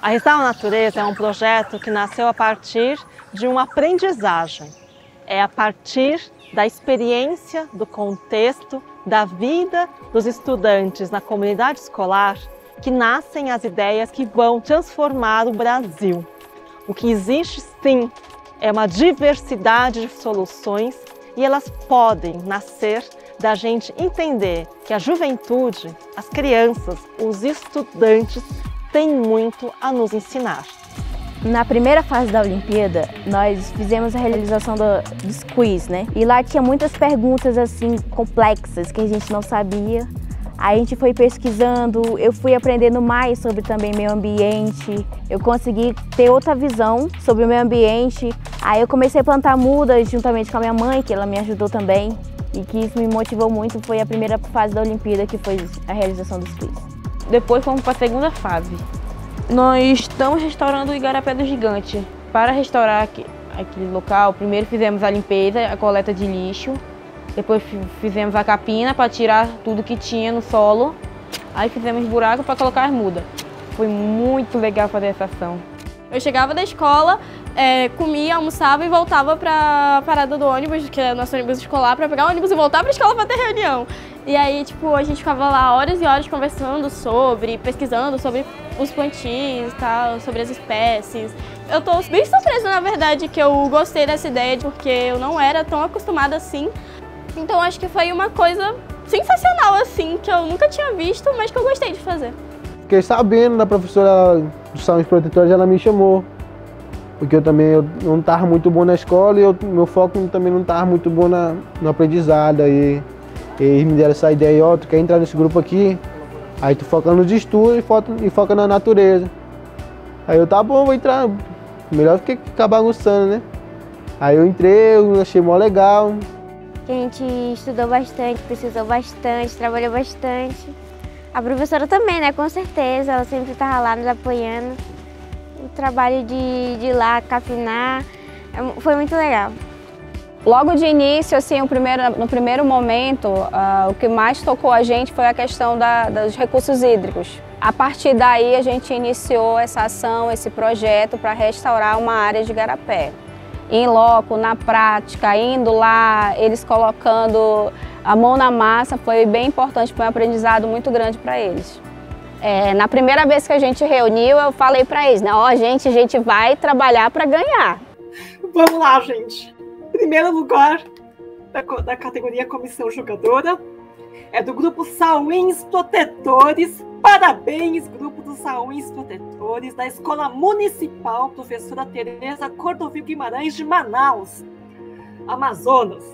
A Restaura Natureza é um projeto que nasceu a partir de uma aprendizagem. É a partir da experiência, do contexto, da vida dos estudantes na comunidade escolar que nascem as ideias que vão transformar o Brasil. O que existe sim é uma diversidade de soluções e elas podem nascer da gente entender que a juventude, as crianças, os estudantes têm muito a nos ensinar. Na primeira fase da Olimpíada, nós fizemos a realização do, dos quiz, né? E lá tinha muitas perguntas assim complexas que a gente não sabia. Aí a gente foi pesquisando, eu fui aprendendo mais sobre também meio ambiente, eu consegui ter outra visão sobre o meio ambiente. Aí eu comecei a plantar mudas juntamente com a minha mãe, que ela me ajudou também. E que isso me motivou muito foi a primeira fase da Olimpíada, que foi a realização dos quiz. Depois fomos para a segunda fase. Nós estamos restaurando o Igarapé do Gigante. Para restaurar aquele local, primeiro fizemos a limpeza, a coleta de lixo, depois fizemos a capina para tirar tudo que tinha no solo, aí fizemos buraco para colocar as mudas. Foi muito legal fazer essa ação. Eu chegava da escola, é, comia, almoçava e voltava para a parada do ônibus, que é nosso ônibus escolar, para pegar o ônibus e voltar para a escola para ter reunião. E aí, tipo, a gente ficava lá horas e horas conversando sobre, pesquisando sobre os plantios e tal, sobre as espécies. Eu tô bem surpresa, na verdade, que eu gostei dessa ideia, porque eu não era tão acostumada assim. Então acho que foi uma coisa sensacional, assim, que eu nunca tinha visto, mas que eu gostei de fazer. Fiquei sabendo da professora dos Salões Protetores, ela me chamou. Porque eu também eu não estava muito bom na escola e eu, meu foco também não estava muito bom na, no aprendizado. Aí eles me deram essa ideia, ó, oh, tu quer entrar nesse grupo aqui? Aí tu foca nos estudos e foca, e foca na natureza. Aí eu, tá bom, vou entrar. Melhor do que ficar bagunçando, né? Aí eu entrei, eu achei mó legal. A gente estudou bastante, precisou bastante, trabalhou bastante. A professora também, né? Com certeza, ela sempre estava lá nos apoiando. Trabalho de, de ir lá capinar é foi muito legal. Logo de início, assim, primeiro, no primeiro momento, uh, o que mais tocou a gente foi a questão da, dos recursos hídricos. A partir daí, a gente iniciou essa ação, esse projeto para restaurar uma área de garapé. Em loco, na prática, indo lá, eles colocando a mão na massa, foi bem importante, foi um aprendizado muito grande para eles. É, na primeira vez que a gente reuniu, eu falei para eles, né, ó, oh, gente, a gente vai trabalhar para ganhar. Vamos lá, gente primeiro lugar da, da categoria Comissão Jogadora é do grupo Sauins Protetores. Parabéns, grupo dos Sauins Protetores, da Escola Municipal Professora Tereza Cordovil Guimarães de Manaus, Amazonas.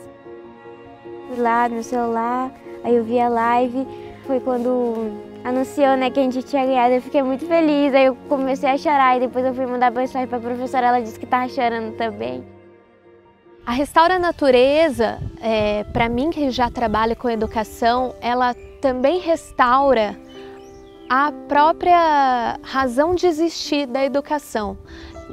Fui lá no celular, aí eu vi a live, foi quando anunciou né, que a gente tinha ganhado, eu fiquei muito feliz, aí eu comecei a chorar e depois eu fui mandar mensagem para a professora, ela disse que estava chorando também. A Restaura Natureza, é, para mim que já trabalho com educação, ela também restaura a própria razão de existir da educação.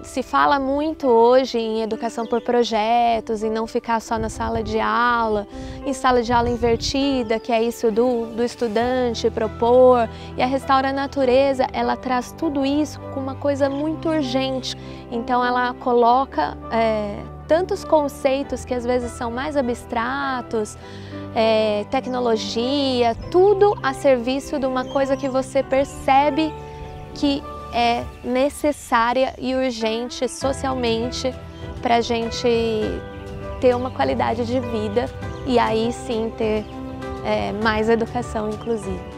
Se fala muito hoje em educação por projetos, e não ficar só na sala de aula, em sala de aula invertida, que é isso do, do estudante propor. E a Restaura Natureza, ela traz tudo isso com uma coisa muito urgente. Então ela coloca é, tantos conceitos que às vezes são mais abstratos, é, tecnologia, tudo a serviço de uma coisa que você percebe que é necessária e urgente socialmente para a gente ter uma qualidade de vida e aí sim ter é, mais educação inclusive.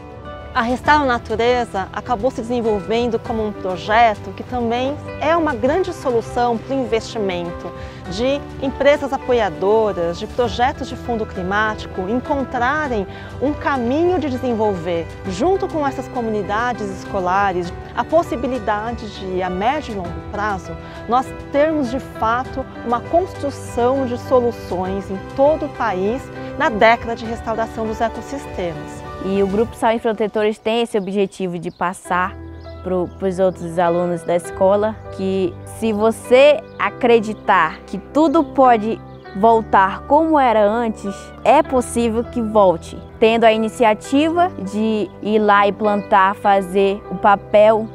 A Restauro Natureza acabou se desenvolvendo como um projeto que também é uma grande solução para o investimento de empresas apoiadoras, de projetos de fundo climático encontrarem um caminho de desenvolver, junto com essas comunidades escolares, a possibilidade de, a médio e longo prazo, nós termos de fato uma construção de soluções em todo o país na década de restauração dos ecossistemas. E o Grupo Saúde Protetores tem esse objetivo de passar para os outros alunos da escola que se você acreditar que tudo pode voltar como era antes, é possível que volte. tendo a iniciativa de ir lá e plantar, fazer papel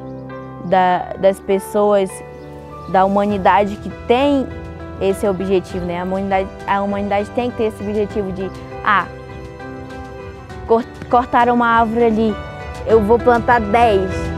da, das pessoas, da humanidade que tem esse objetivo, né? A humanidade, a humanidade tem que ter esse objetivo de, ah, cortaram uma árvore ali, eu vou plantar 10